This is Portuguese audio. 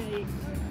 aí.